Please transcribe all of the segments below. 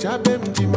Chabem Jim.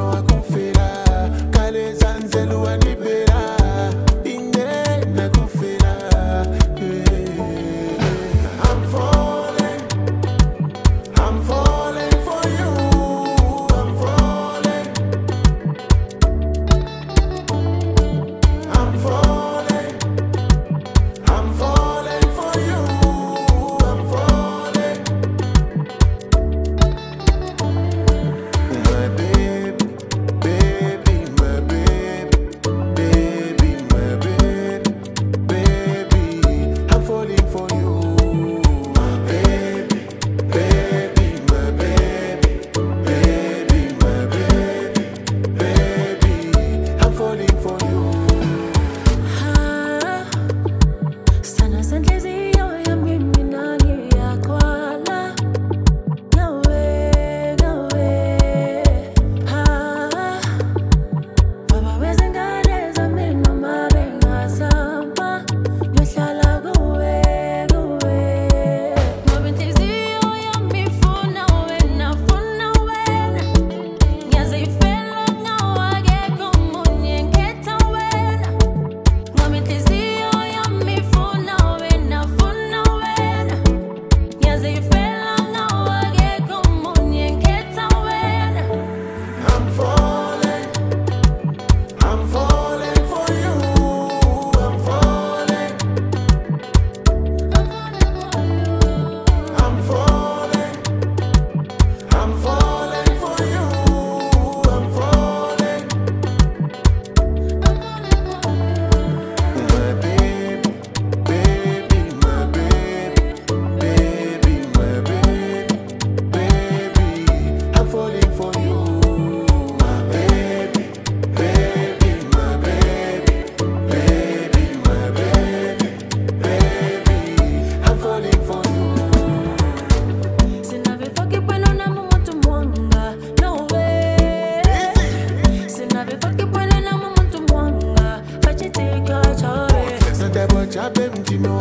Fachitika chore. Santabo chape mtino